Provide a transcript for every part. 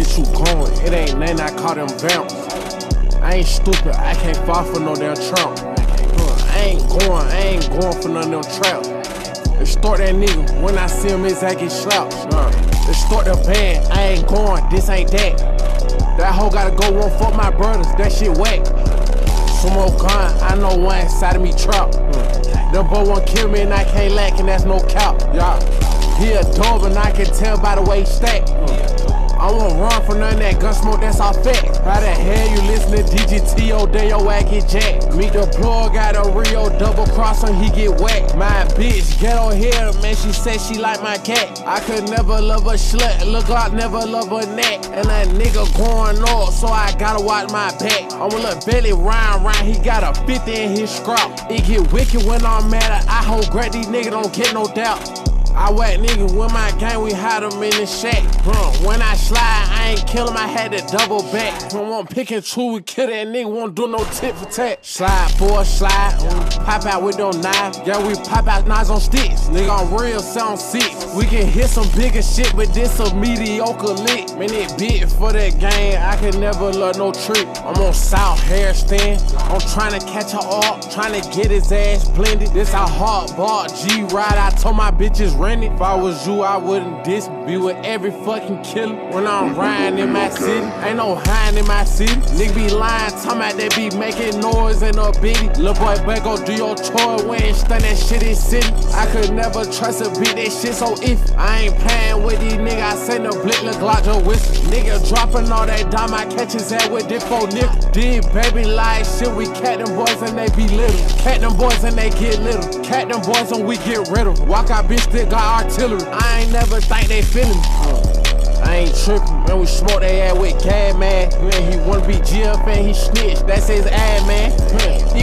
It ain't nothing I call them vamps. I ain't stupid, I can't fall for no damn trump. I ain't going, I ain't going for none of them traps. Extort that nigga when I see him, it's I get slapped. Uh, extort the band, I ain't going, this ain't that. That hoe gotta go one for my brothers, that shit whack. Some more gun, I know one inside of me trap. Mm. Them boy won't kill me and I can't lack, and that's no cap. Yeah. He a dog and I can tell by the way he stack. Mm. I won't run for none that gun smoke, that's all facts. How the hell you listen to all day, your ass get jacked? Meet the plug, got a Rio double cross and he get whacked. My bitch, get on here, man, she said she like my cat. I could never love a slut, look out, never love a neck. And that nigga going off, so I gotta watch my back. I'm a little belly round round, he got a 50 in his scrap. It get wicked when I'm mad, I hold great, these niggas don't get no doubt. I whack niggas with my gang, we hide them in the shack. Huh. When I slide, I ain't kill him, I had to double back. When one pick and two, we kill that nigga, won't do no tit for tat. Slide, boy, slide. We pop out with no knife. Yeah, we pop out knives on sticks. Nigga, on real sound sick. We can hit some bigger shit, but this a mediocre lick. Man, it bit for that game, I can never love no trick. I'm on South Stand. I'm trying to catch her up, trying to get his ass blended. This a hard bar G ride. I told my bitches if I was you, I wouldn't diss. Be with every fucking killer when I'm riding in my city. Ain't no hiding in my city. Nigga be lying, talking about they be making noise in a bitty. Lil' boy, better go do your chore when you stun that shit in city. I could never trust a beat, that shit so if I ain't playing with these niggas, I send a blick, look like a whistle. Nigga dropping all that dime, I catch his head with this four nigga. These baby like shit, we cat them boys and they be little. Cat them boys and they get little. Cat them boys and we get rid of. Walk out bitch that got artillery. I ain't never think they feelin' me. I ain't trippin', man. We smoke that ass with Cad, man. Man, he wanna be GF and he snitch. That's his man.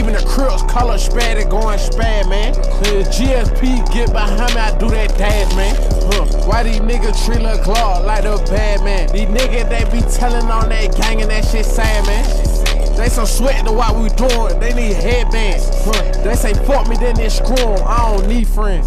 Even the Crips color spad it going spad, man. The GSP get behind me, I do that dance, man. Huh. Why these niggas treat Lil Claw like the bad man? These niggas, they be tellin' on that gang and that shit sad, man. They some sweat to what we doing, they need headbands. Huh. They say fuck me, then they screw 'em. I don't need friends.